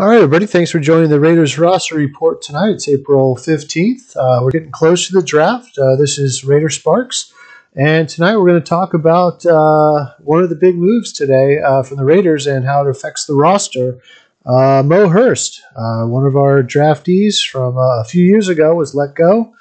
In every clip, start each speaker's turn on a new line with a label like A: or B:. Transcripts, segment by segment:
A: All right, everybody. Thanks for joining the Raiders roster report tonight. It's April 15th. Uh, we're getting close to the draft. Uh, this is Raider Sparks. And tonight we're going to talk about uh, one of the big moves today uh, from the Raiders and how it affects the roster. Uh, Mo Hurst, uh, one of our draftees from a few years ago, was let go.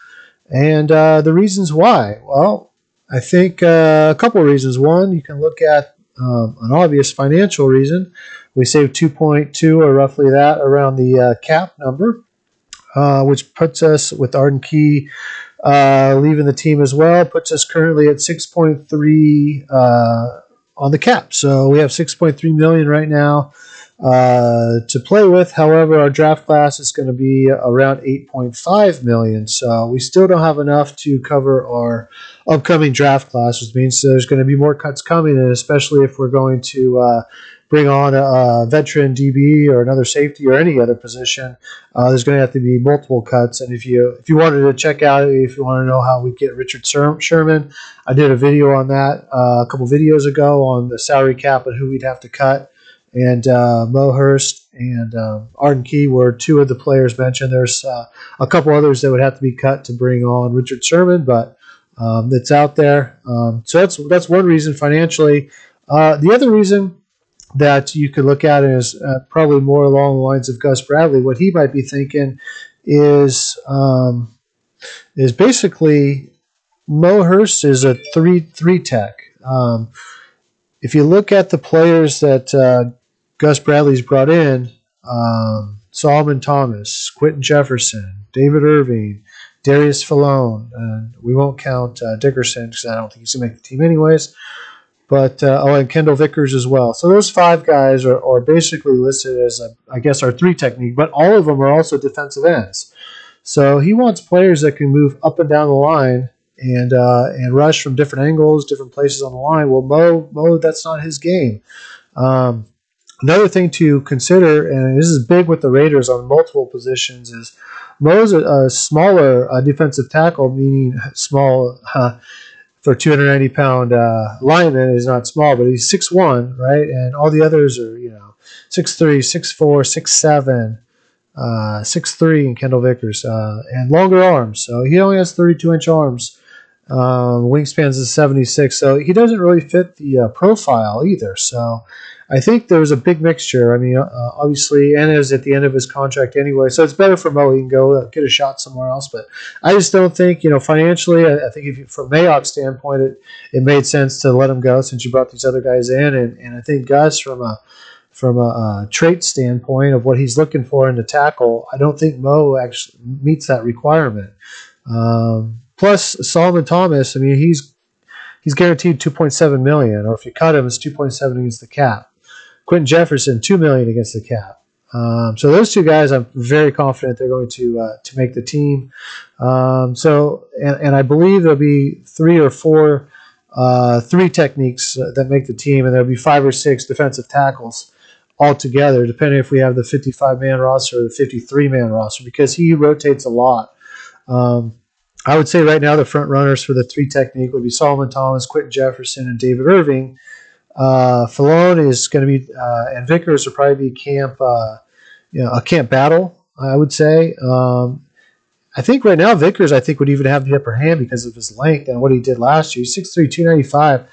A: And the reasons why? Well, I think a couple of reasons. One, you can look at um, an obvious financial reason. We saved 2.2 or roughly that around the uh, cap number, uh, which puts us with Arden Key uh, leaving the team as well, puts us currently at 6.3 uh, on the cap. So we have 6.3 million right now uh, to play with. However, our draft class is going to be around 8.5 million. So we still don't have enough to cover our upcoming draft class, which means there's going to be more cuts coming, and especially if we're going to uh, bring on a, a, veteran DB or another safety or any other position, uh, there's going to have to be multiple cuts. And if you if you wanted to check out, if you want to know how we get Richard Sherman, I did a video on that uh, a couple videos ago on the salary cap and who we'd have to cut. And uh, Mo Hurst and um, Arden Key were two of the players mentioned. There's uh, a couple others that would have to be cut to bring on Richard Sherman, but um, that's out there. Um, so that's that's one reason financially. Uh, the other reason that you could look at is uh, probably more along the lines of Gus Bradley. What he might be thinking is um, is basically Mo Hurst is a three three tech. Um, if you look at the players that uh, Gus Bradley's brought in, um, Solomon Thomas, Quinton Jefferson, David Irving, Darius Philon, and we won't count uh, Dickerson because I don't think he's going to make the team anyways. But uh, oh, and Kendall Vickers as well. So those five guys are, are basically listed as, a, I guess, our three technique, but all of them are also defensive ends. So he wants players that can move up and down the line and uh, and rush from different angles, different places on the line. Well, Mo, Mo, that's not his game. Um, another thing to consider, and this is big with the Raiders on multiple positions, is Mo's a, a smaller uh, defensive tackle, meaning small. For 290 pound uh, lineman is not small, but he's 6'1, right? And all the others are, you know, 6'3, 6'4, 6'7, uh, 6'3 in Kendall Vickers, uh, and longer arms. So he only has 32 inch arms. Um, wingspans is 76, so he doesn't really fit the uh, profile either. So I think there was a big mixture. I mean, uh, obviously, and it was at the end of his contract anyway, so it's better for Mo. He can go uh, get a shot somewhere else. But I just don't think, you know, financially, I, I think if you, from Mayock's standpoint, it, it made sense to let him go since you brought these other guys in. And, and I think Gus, from a from a, a trait standpoint of what he's looking for in the tackle, I don't think Mo actually meets that requirement. Um, plus, Solomon Thomas, I mean, he's he's guaranteed 2.7 million, or if you cut him, it's 2.7 against the cap. Quinton Jefferson, two million against the cap. Um, so those two guys, I'm very confident they're going to uh, to make the team. Um, so and, and I believe there'll be three or four uh, three techniques that make the team, and there'll be five or six defensive tackles altogether, depending if we have the 55 man roster or the 53 man roster, because he rotates a lot. Um, I would say right now the front runners for the three technique would be Solomon Thomas, Quinton Jefferson, and David Irving. Uh, Philon is going to be, uh, and Vickers will probably be camp, uh, you know, a camp battle. I would say. Um, I think right now Vickers, I think, would even have the upper hand because of his length and what he did last year. He's 6'3", 295,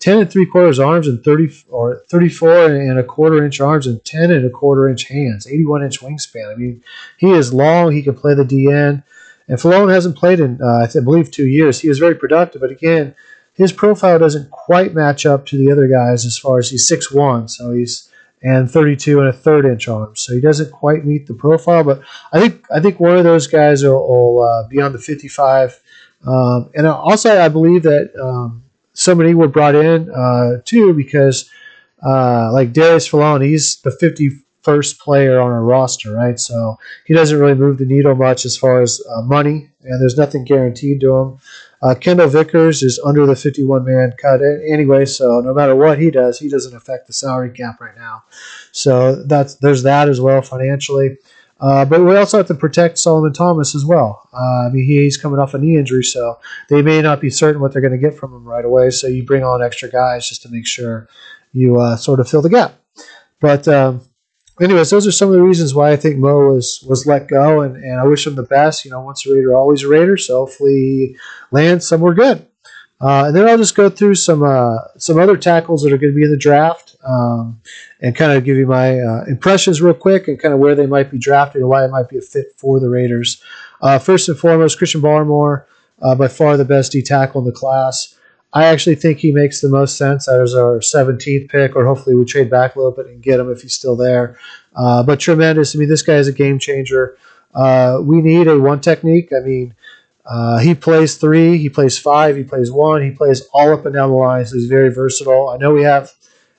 A: 10 and three quarters arms and 30 or 34 and a quarter inch arms and 10 and a quarter inch hands, 81 inch wingspan. I mean, he is long. He can play the DN. And Philon hasn't played in, uh, I believe, two years. He was very productive, but again, his profile doesn't quite match up to the other guys as far as he's 6'1", so he's and 32 and a third inch arms, so he doesn't quite meet the profile. But I think I think one of those guys will, will uh, be on the 55. Um, and also, I believe that um, somebody were brought in uh, too because, uh, like Darius Philon, he's the 51st player on our roster, right? So he doesn't really move the needle much as far as uh, money, and there's nothing guaranteed to him. Uh, Kendall Vickers is under the 51 man cut anyway, so no matter what he does, he doesn't affect the salary cap right now. So that's there's that as well financially. Uh, but we also have to protect Solomon Thomas as well. Uh, I mean, he's coming off a knee injury, so they may not be certain what they're going to get from him right away. So you bring on extra guys just to make sure you uh, sort of fill the gap. But um, anyways, those are some of the reasons why I think Mo was was let go, and, and I wish him the best. You know, once a Raider, always a Raider. So hopefully, he lands somewhere good. Uh, and then I'll just go through some uh, some other tackles that are going to be in the draft, um, and kind of give you my uh, impressions real quick, and kind of where they might be drafted and why it might be a fit for the Raiders. Uh, first and foremost, Christian Barmore, uh, by far the best D tackle in the class. I actually think he makes the most sense as our 17th pick, or hopefully we trade back a little bit and get him if he's still there. Uh, but tremendous. I mean, this guy is a game changer. Uh, we need a one technique. I mean, uh, he plays three, he plays five, he plays one, he plays all up and down the line, so he's very versatile. I know we have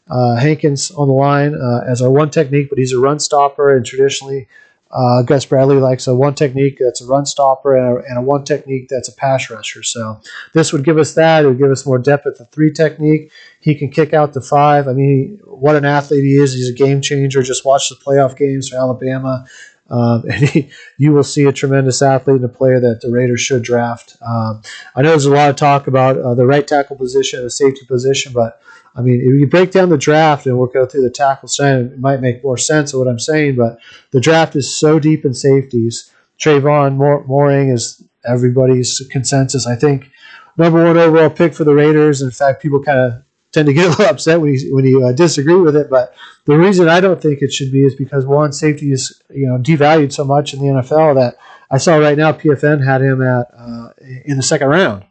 A: uh, Hankins on the line uh, as our one technique, but he's a run stopper, and traditionally uh, Gus Bradley likes a one technique that's a run stopper and a, and a, one technique that's a pass rusher. So this would give us that. It would give us more depth at the three technique. He can kick out the five. I mean, what an athlete he is. He's a game changer. Just watch the playoff games for Alabama. Um, and he, you will see a tremendous athlete and a player that the Raiders should draft. Um, I know there's a lot of talk about uh, the right tackle position, the safety position, but I mean, if you break down the draft and we'll go through the tackle stand, it might make more sense of what I'm saying. But the draft is so deep in safeties. Trevon Moehrig is everybody's consensus. I think number one overall pick for the Raiders. In fact, people kind of tend to get a little upset when you when you uh, disagree with it. But the reason I don't think it should be is because one, safety is you know devalued so much in the NFL that I saw right now PFN had him at uh, in the second round.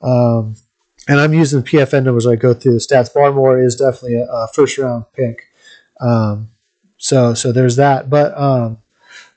A: Um, and I'm using PFN numbers as I go through the stats. Barmore is definitely a, a first round pick. Um, so so there's that. But um,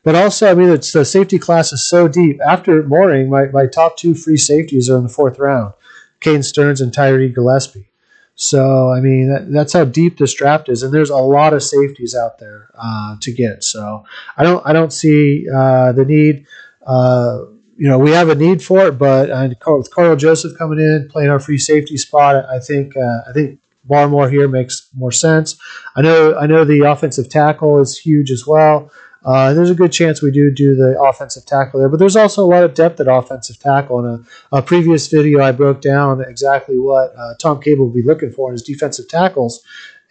A: but also, I mean, it's, the safety class is so deep. After Moehrig, my, my top two free safeties are in the fourth round Caden Sterns and Tyree Gillespie. So, I mean, that, that's how deep this draft is, and there's a lot of safeties out there uh, to get. So, I don't, I don't see uh, the need. Uh, you know, we have a need for it, but uh, with Karl Joseph coming in, playing our free safety spot, I think uh, I think Barmore here makes more sense. I know I know the offensive tackle is huge as well. Uh, there's a good chance we do do the offensive tackle there, but there's also a lot of depth at offensive tackle. In a, a previous video, I broke down exactly what uh, Tom Cable will be looking for in his defensive tackles,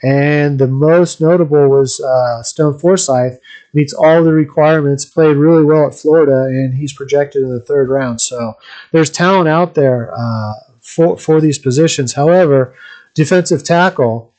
A: and the most notable was uh, Stone Forsythe meets all the requirements, played really well at Florida, and he's projected in the third round. So there's talent out there uh, for for these positions. However, defensive tackle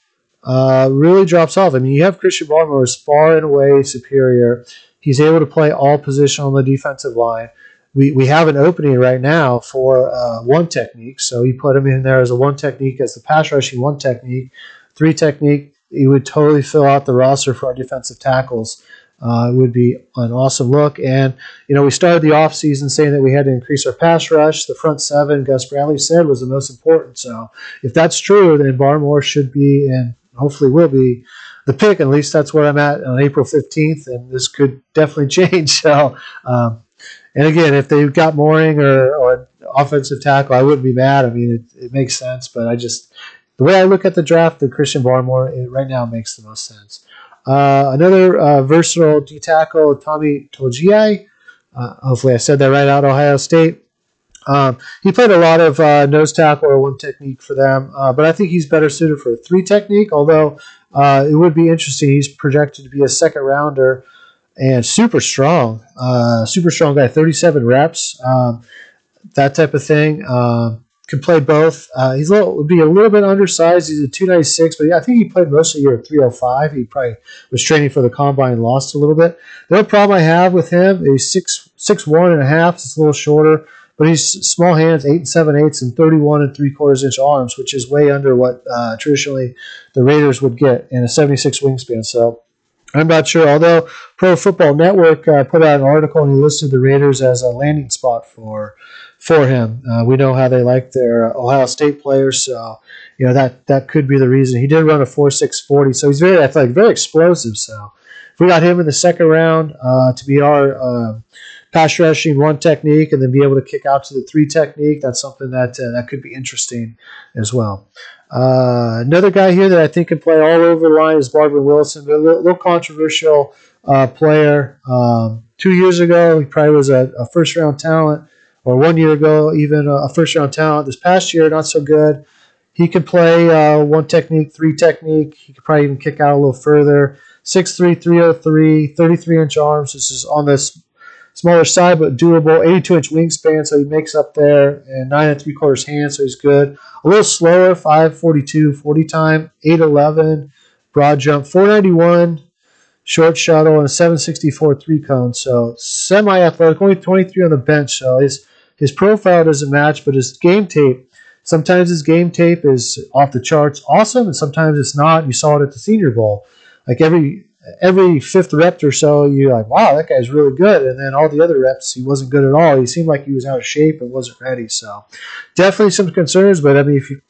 A: uh, really drops off. I mean, you have Christian Barmore is far and away superior. He's able to play all position on the defensive line. We, we have an opening right now for uh, one technique, so he put him in there as a one technique, as the pass rushing one technique three technique, he would totally fill out the roster for our defensive tackles. Uh, it would be an awesome look. And, you know, we started the offseason saying that we had to increase our pass rush. The front seven, Gus Bradley said, was the most important. So if that's true, then Barmore should be and hopefully will be the pick. At least that's where I'm at on April 15th. And this could definitely change. So, um, and again, if they've got Moehrig or, or offensive tackle, I wouldn't be mad. I mean, it, it makes sense, but I just the way I look at the draft, the Christian Barmore it right now makes the most sense. Uh, another uh, versatile D tackle, Tommy Togiai. Uh, hopefully, I said that right out Ohio State. Um, he played a lot of uh, nose tackle or one technique for them, uh, but I think he's better suited for a three technique. Although uh, it would be interesting, he's projected to be a second rounder and super strong, super strong guy, 37 reps, um, that type of thing. Um, could play both. Uh, he's a little, would be a little bit undersized. He's a 296, but I think he played most of the year at 305. He probably was training for the combine and lost a little bit. The only problem I have with him is six six one and a half. It's a little shorter, but he's small hands, eight and seven eighths, and 31 and three quarters inch arms, which is way under what uh, traditionally the Raiders would get in a 76 wingspan. So. I'm not sure. Although Pro Football Network uh, put out an article and he listed the Raiders as a landing spot for for him. Uh, we know how they like their Ohio State players, so you know that that could be the reason. He did run a four six forty, so he's very athletic, very explosive. So if we got him in the second round uh, to be our uh, pass rushing one technique, and then be able to kick out to the three technique, that's something that uh, that could be interesting as well. Uh, another guy here that I think can play all over the line is Marvin Wilson, but a little, little controversial uh, player. Um, two years ago, he probably was a, a first round talent or one year ago, even a first round talent. This past year, not so good. He could play uh, one technique, three technique. He could probably even kick out a little further. 6'3", 303, 33 inch arms. This is on this smaller side, but doable. 82 inch wingspan, so he makes up there, and nine and three quarters hand, so he's good. A little slower, 542 40 time, 811 broad jump, 491 short shuttle, and a 764 three cone. So semi athletic, only 23 on the bench. So his his profile doesn't match, but his game tape. Sometimes his game tape is off the charts, awesome, and sometimes it's not. You saw it at the Senior Bowl. Like every every fifth rep or so, you're like, wow, that guy's really good. And then all the other reps, he wasn't good at all. He seemed like he was out of shape and wasn't ready. So definitely some concerns. But I mean, if you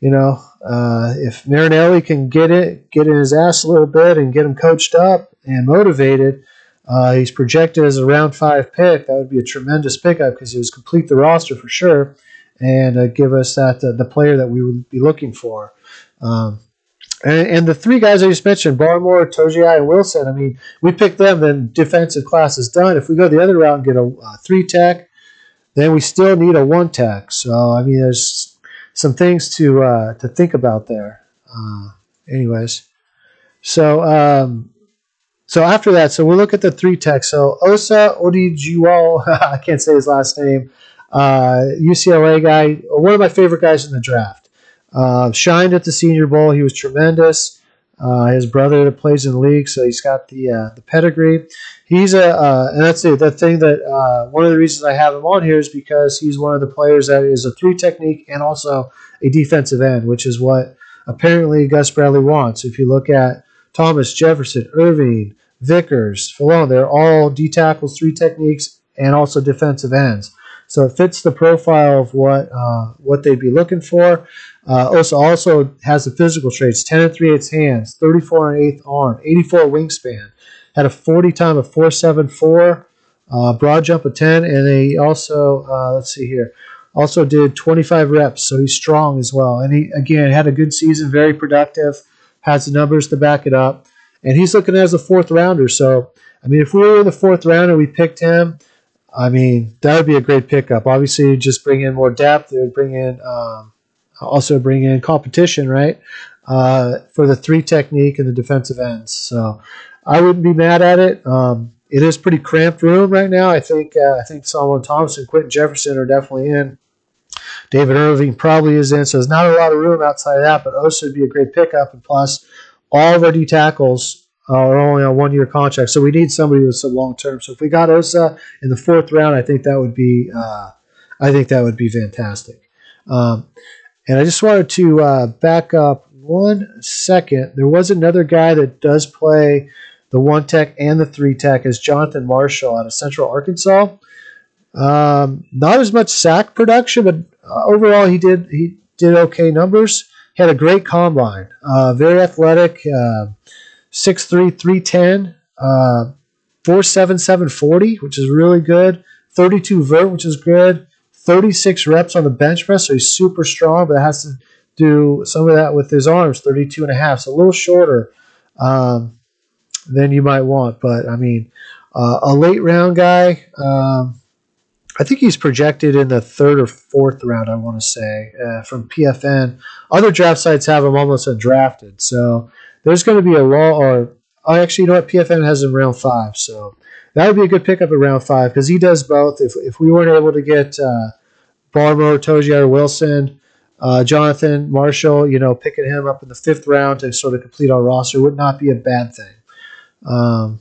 A: you know, uh, if Marinelli can get it, get in his ass a little bit and get him coached up and motivated, uh, he's projected as a round five pick. That would be a tremendous pickup because he would complete the roster for sure and uh, give us that uh, the player that we would be looking for. Um, and, and, the three guys I just mentioned, Barmore, Togiai, and Wilson, I mean, we pick them, then defensive class is done. If we go the other route and get a, a three tech, then we still need a one tech. So, I mean, there's some things to uh, to think about there. Uh, anyways, so um, so after that, so we'll look at the three techs. So Osa Odighizuwa, I can't say his last name, uh, UCLA guy, one of my favorite guys in the draft. Uh, shined at the Senior Bowl. He was tremendous. Uh, his brother that plays in the league, so he's got the uh, the pedigree. He's a uh, and that's the, the thing that uh, one of the reasons I have him on here is because he's one of the players that is a three technique and also a defensive end, which is what apparently Gus Bradley wants. If you look at Thomas Jefferson, Irving, Vickers, Philon, they're all D tackles, three techniques, and also defensive ends. So it fits the profile of what uh, what they'd be looking for. Uh, Osa also has the physical traits 10 and 3 eighths hands, 34 and 8th arm, 84 wingspan, had a 40 time of 474, uh, broad jump of 10, and he also, uh, let's see here, also did 25 reps, so he's strong as well. And he, again, had a good season, very productive, has the numbers to back it up. And he's looking as a fourth rounder. So, I mean, if we were in the fourth round and we picked him, I mean, that would be a great pickup. Obviously, just bring in more depth. It would bring in um, also bring in competition, right, uh, for the three technique and the defensive ends. So I wouldn't be mad at it. Um, it is pretty cramped room right now. I think uh, I think Solomon Thompson, Quinton Jefferson are definitely in. David Irving probably is in, so there's not a lot of room outside of that. But Osa would be a great pickup, and plus, all of our D tackles are only on one year contract, so we need somebody with some long term. So if we got Osa in the fourth round, I think that would be uh, I think that would be fantastic. Um, and I just wanted to uh, back up one second. There was another guy that does play the one tech and the three tech is Jonathan Marshall out of Central Arkansas. Um, not as much sack production, but uh, overall he did he did okay numbers. Had a great combine, uh, very athletic, uh, 6'3", 310, uh, 4'7", which is really good. 32 vert, which is good. 36 reps on the bench press, so he's super strong, but has to do some of that with his arms, 32 and a half, so a little shorter um, than you might want. But I mean, uh, a late round guy, um, I think he's projected in the third or fourth round, I want to say, uh, from PFN. Other draft sites have him almost undrafted, so there's going to be a law, or oh, actually, you know what? PFN has him round five, so that would be a good pickup at round five because he does both. If, if we weren't able to get uh, Barmore, Togiai, Wilson, uh, Jonathan Marshall, you know, picking him up in the fifth round to sort of complete our roster would not be a bad thing. Um,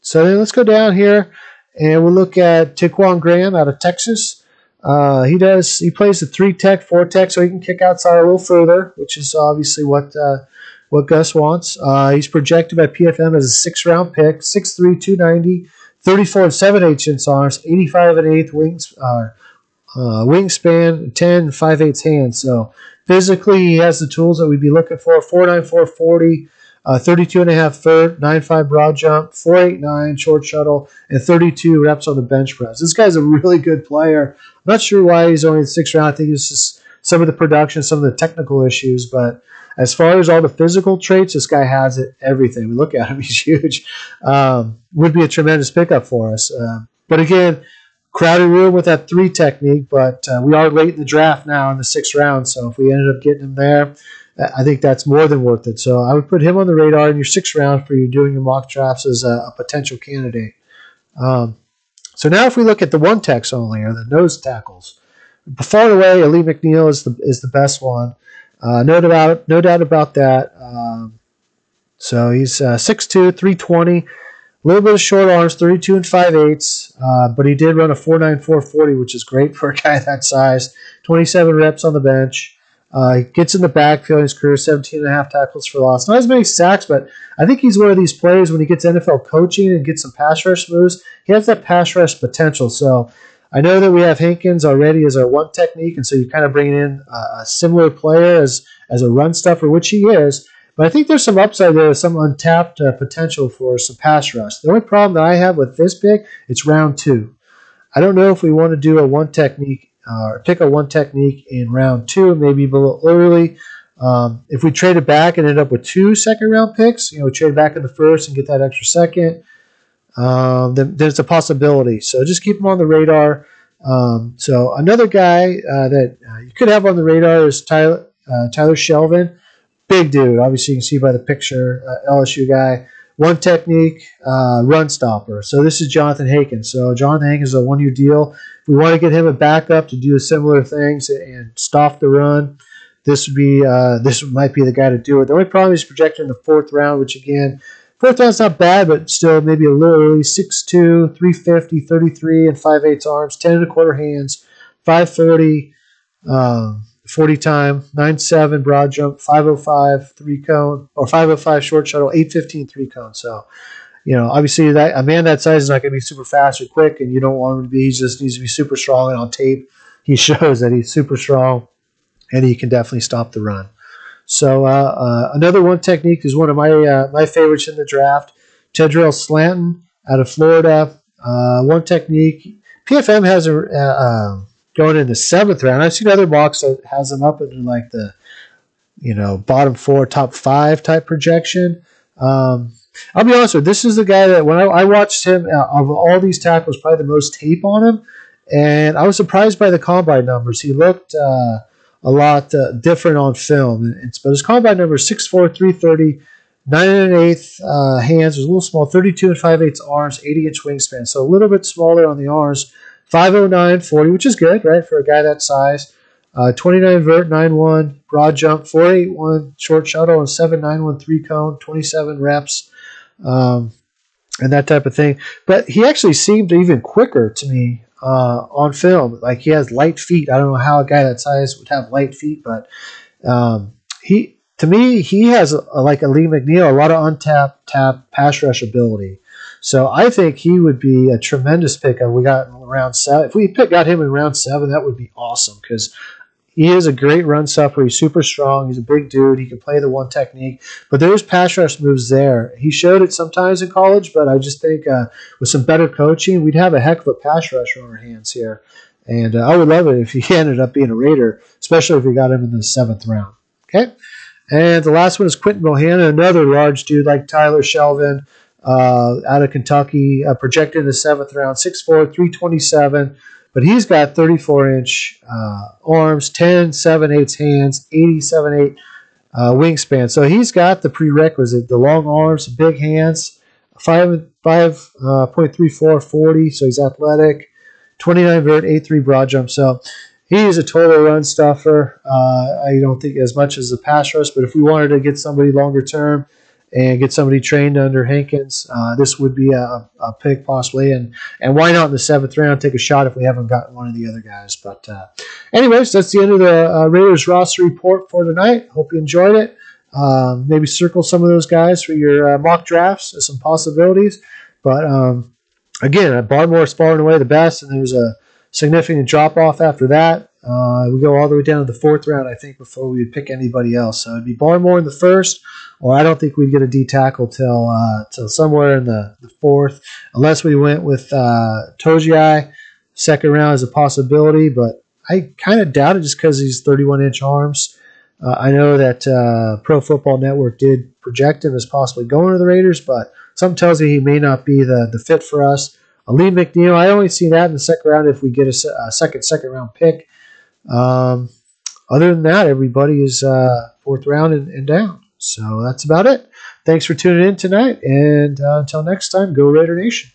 A: so let's go down here and we'll look at Ta'Quon Graham out of Texas. Uh, he does. He plays the three tech, four tech, so he can kick outside a little further, which is obviously what uh, what Gus wants. Uh, he's projected by PFN as a six round pick, 6'3", 290, 34 and 7 8 inch arms, 85 and 8 wings, uh, uh, wingspan, 10, 5 8 hands. So physically, he has the tools that we'd be looking for 494 40, uh, 32 and a half vert, 9.5 broad jump, 489 short shuttle, and 32 reps on the bench press. This guy's a really good player. I'm not sure why he's only in the sixth round. I think it's just some of the production, some of the technical issues, but as far as all the physical traits, this guy has it everything. We look at him; he's huge. Um, would be a tremendous pickup for us. Uh, but again, crowded room with that three technique. But uh, we are late in the draft now in the sixth round, so if we ended up getting him there, I think that's more than worth it. So I would put him on the radar in your sixth round for you doing your mock drafts as a, a potential candidate. Um, so now if we look at the one techs only or the nose tackles, far and away, Alim McNeill is the is the best one. Uh, no doubt, no doubt about that. Um, so he's uh, 6'2", 320, a little bit of short arms, 32 and 5 eighths, uh, but he did run a 4.9440, which is great for a guy that size. 27 reps on the bench. Uh, he gets in the backfield in his career, 17 and a half tackles for loss. Not as many sacks, but I think he's one of these players when he gets NFL coaching and gets some pass rush moves, he has that pass rush potential. So I know that we have Hankins already as our one technique, and so you're kind of bringing in a, a similar player as as a run stuffer, which he is. But I think there's some upside there, some untapped uh, potential for some pass rush. The only problem that I have with this pick, it's round two. I don't know if we want to do a one technique uh, pick a one technique in round two, maybe a little early. Um, if we trade it back and end up with two second round picks, you know, trade back in the first and get that extra second, um, then there's a possibility. So just keep him on the radar. Um, so another guy uh, that uh, you could have on the radar is Tyler, uh, Tyler Shelvin big dude. Obviously, you can see by the picture, uh, LSU guy. One technique, uh, run stopper. So this is Jonathan Hankins. So Jonathan Hankins is a one-year deal. If we want to get him a backup to do similar things and stop the run, this would be uh, this might be the guy to do it. The only problem is projected in the fourth round, which again, fourth round's not bad, but still maybe a little early. 6'2", 350, 33, and 5 8 arms, 10 and a quarter hands, 540. Um, 40 time, 9.7 broad jump, 505 three cone, or 505 short shuttle, 815 three cone. So, you know, obviously that a man that size is not going to be super fast or quick, and you don't want him to be. He just needs to be super strong. And on tape, he shows that he's super strong, and he can definitely stop the run. So uh, uh, another one technique is one of my uh, my favorites in the draft. Tedarrell Slaton out of Florida. Uh, one technique. PFN has a uh, um, going in the seventh round. I've seen other mocks that has them up in like the, you know, bottom four, top five type projection. Um, I'll be honest with you, this is the guy that when I, I watched him uh, of all these tackles, probably the most tape on him, and I was surprised by the combine numbers. He looked uh, a lot uh, different on film, it's, but his combine number is 6'4", 330, 9 and an eighth uh, hands, was a little small, 32 and 5 eighths arms, 80 inch wingspan, so a little bit smaller on the arms 509 40, which is good, right, for a guy that size. Uh, 29 vert, 91 broad jump, 481 short shuttle, and 791 three cone, 27 reps, um, and that type of thing. But he actually seemed even quicker to me uh, on film. Like he has light feet. I don't know how a guy that size would have light feet, but um, he to me he has a, a, like Alim McNeill, a lot of untapped tap pass rush ability. So I think he would be a tremendous pick. We got round seven. If we pick, got him in round seven, that would be awesome because he is a great run stopper. He's super strong. He's a big dude. He can play the one technique. But there's pass rush moves there. He showed it sometimes in college, but I just think uh, with some better coaching, we'd have a heck of a pass rush on our hands here. And uh, I would love it if he ended up being a Raider, especially if we got him in the seventh round. Okay. And the last one is Quinton Bohanna, another large dude like Tyler Shelvin uh, out of Kentucky, uh, projected in the seventh round, 6'4", 327. But he's got 34 inch uh, arms, 10, 7 8 hands, 87 8 uh, wingspan. So he's got the prerequisite the long arms, big hands, 5, 5.34, uh, 40. So he's athletic, 29 vert, 8'3 broad jump. So he is a total run stuffer. Uh, I don't think as much as the pass rush, but if we wanted to get somebody longer term, and get somebody trained under Hankins, uh, this would be a, a, pick possibly. And and why not in the seventh round take a shot if we haven't gotten one of the other guys? But uh, anyways, that's the end of the uh, Raiders roster report for tonight. Hope you enjoyed it. Um, maybe circle some of those guys for your uh, mock drafts as some possibilities. But um, again, Barmore's far and away the best, and there's a significant drop off after that. Uh, we go all the way down to the fourth round, I think, before we would pick anybody else. So it'd be Barmore in the first, or I don't think we'd get a D tackle till uh, till somewhere in the, the fourth, unless we went with uh. Second round is a possibility, but I kind of doubt it just because he's 31 inch arms. Uh, I know that uh, Pro Football Network did project him as possibly going to the Raiders, but something tells me he may not be the, the fit for us. Alim McNeill, I only see that in the second round if we get a, a second second round pick. Um, other than that, everybody is uh, fourth round and, and down. So that's about it. Thanks for tuning in tonight, and uh, until next time, go Raider Nation.